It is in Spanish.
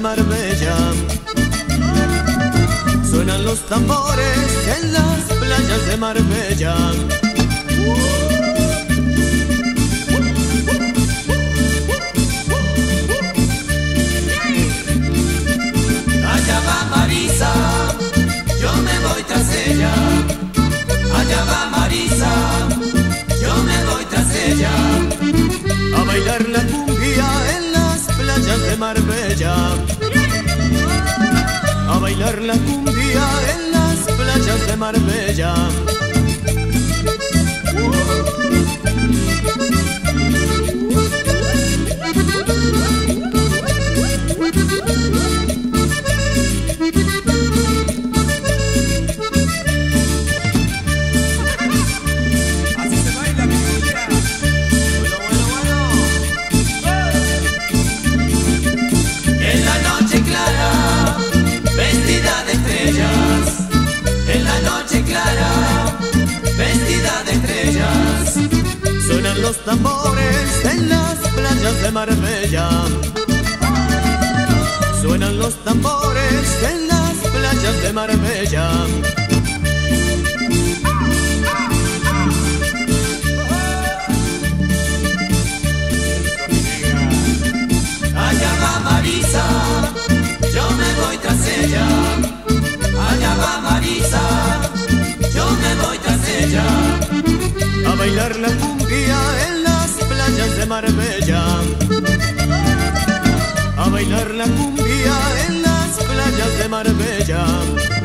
Marbella. Suenan los tambores en las playas de Marbella. Allá va Marisa, yo me voy tras ella. Allá va Marisa, yo me voy tras ella. A bailar la A bailar la cumbia en las playas de Marbella. Los tambores en las playas de Marbella. Suenan los tambores en las playas de Marbella. Bailar la cumbia en las playas de Marbella. A bailar la cumbia en las playas de Marbella.